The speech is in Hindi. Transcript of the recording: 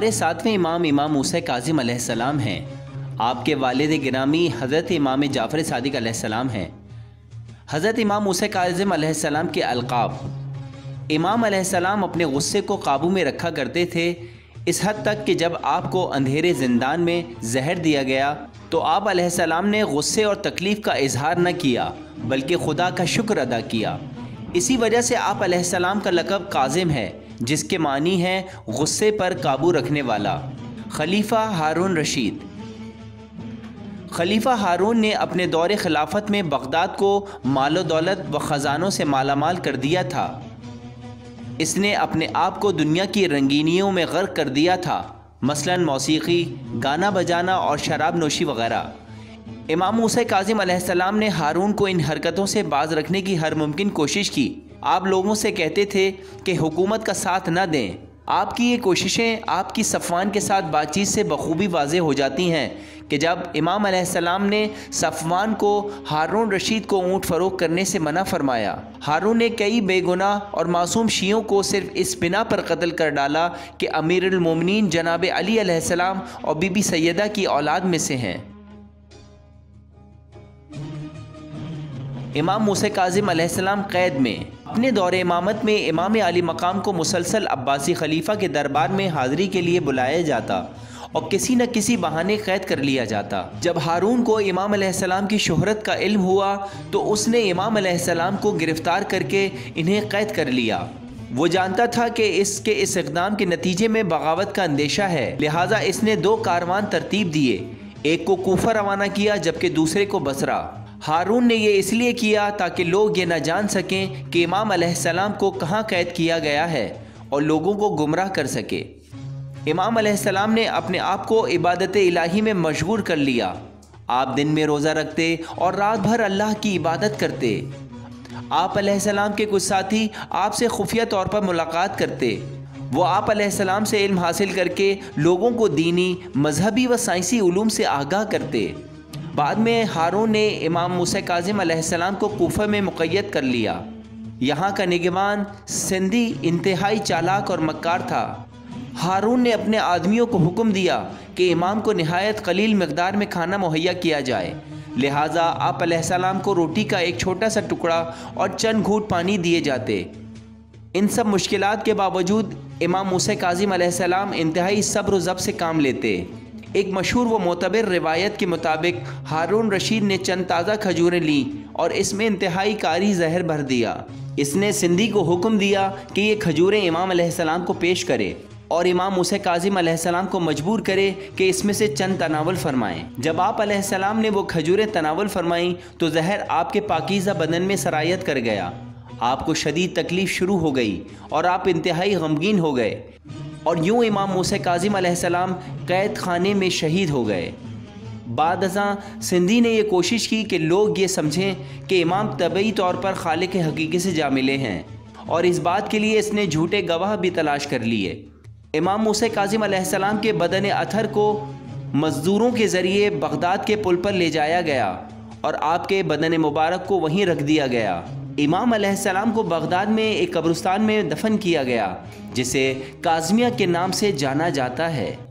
हमारे सातवें इमाम इमाम मूसा काजिम अलैहिस्सलाम हैं। आपके वालिद गिरामी हज़रत इमाम जाफ़र सादिक अलैहिस्सलाम हैं। हज़रत इमाम मूसा काजिम अलैहिस्सलाम के अलक़ाब। इमाम अलैहिस्सलाम अपने गुस्से को काबू में रखा करते थे, इस हद तक कि जब आपको अंधेरे ज़िंदान में जहर दिया गया तो आप अलैहिस्सलाम ने गुस्से और तकलीफ़ का इजहार न किया, बल्कि खुदा का शुक्र अदा किया। इसी वजह से आप अलैहिस्सलाम का लक़ब काजिम है। जिसके मानी है गुस्से पर काबू रखने वाला। खलीफा हारून रशीद। खलीफा हारून ने अपने दौरे खिलाफत में बगदाद को मालो दौलत व ख़जानों से मालामाल कर दिया था। इसने अपने आप को दुनिया की रंगीनियों में गर्क कर दिया था। मसलन मौसीकी, गाना बजाना और शराब नोशी वगैरह। इमाम मूसा काजिम ने हारून को इन हरकतों से बाज रखने की हर मुमकिन कोशिश की। आप लोगों से कहते थे कि हुकूमत का साथ न दें। आपकी ये कोशिशें आपकी सफ़वान के साथ बातचीत से बखूबी वाज हो जाती हैं कि जब इमाम अलैहिस्सलाम ने सफ़वान को हारून रशीद को ऊँट फ़रोग करने से मना फरमाया। हारून ने कई बेगुनाह और मासूम शीयों को सिर्फ़ इस बिना पर कत्ल कर डाला कि अमीरमिन जनाब अली अलैहिस्सलाम और बीबी सैदा की औलाद में से हैं। इमाम मूसा काजिम क़ैद में। अपने दौरे इमामत में इमाम अली मकाम को मुसलसल अब्बासी खलीफा के दरबार में हाज़िरी के लिए बुलाया जाता और किसी न किसी बहाने कैद कर लिया जाता। जब हारून को इमाम अलैहिस्सलाम की शोहरत का इल्म हुआ तो उसने इमाम अलैहिस्सलाम को गिरफ़्तार करके इन्हें कैद कर लिया। वो जानता था कि इसके इस इकदाम के नतीजे में बगावत का अंदेशा है। लिहाजा इसने दो कारवान तरतीब दिए। एक को कोफा रवाना किया, जबकि दूसरे को बसरा। हारून ने यह इसलिए किया ताकि लोग ये ना जान सकें कि इमाम अलैहिस्सलाम को कहाँ कैद किया गया है और लोगों को गुमराह कर सके। इमाम अलैहिस्सलाम ने अपने आप को इबादत इलाही में मशगूर कर लिया। आप दिन में रोज़ा रखते और रात भर अल्लाह की इबादत करते। आप अलैहिस्सलाम के कुछ साथी आपसे खुफिया तौर पर मुलाकात करते। वो आप अलैहिस्सलाम से इल्म हासिल करके लोगों को दीनी, मजहबी व साइंसी उलूम से आगाह करते। बाद में हारून ने इमाम मूसा काजिम को कोफा में मुक़ैद कर लिया। यहाँ का निगमान सिंधी इंतहाई चालाक और मक्कार था। हारून ने अपने आदमियों को हुक्म दिया कि इमाम को नहायत कलील मकदार में खाना मुहैया किया जाए। लिहाजा आप अलैहिस्सलाम को रोटी का एक छोटा सा टुकड़ा और चंद घूट पानी दिए जाते। इन सब मुश्किल के बावजूद इमाम मूसा काजिम अलैहिस्सलाम इंतहाई सब्र ज़ब से काम लेते। एक मशहूर व मोतबर रिवायत के मुताबिक हारून रशीद ने चंद ताज़ा खजूरें ली और इसमें इंतहाई कारी जहर भर दिया। इसने सिंधी को हुक्म दिया कि ये खजूरें इमाम अलैहिस्सलाम को पेश करे और इमाम उसे काजिम अलैहिस्सलाम को मजबूर करे कि इसमें से चंद तनावल फरमाएँ। जब आप अलैहिस्सलाम ने वो खजूरें तनावल फरमाईं तो जहर आपके पाकिज़ा बदन में सरायत कर गया। आपको शदीद तकलीफ़ शुरू हो गई और आप इंतहाई गमगीन हो गए। और यूँ इमाम मूसा काजिम अलैहिस्सलाम कैद खाने में शहीद हो गए। बाद सिंधी ने यह कोशिश की कि लोग ये समझें कि इमाम तबी तौर पर खाले के हकीक़े से जा मिले हैं और इस बात के लिए इसने झूठे गवाह भी तलाश कर लिए। इमाम मूसा काजिम अलैहिस्सलाम के बदन अथर को मज़दूरों के ज़रिए बगदाद के पुल पर ले जाया गया और आपके बदन मुबारक को वहीं रख दिया गया। इमाम अलैहिस्सलाम को बगदाद में, एक कब्रिस्तान में दफन किया गया, जिसे काजमिया के नाम से जाना जाता है।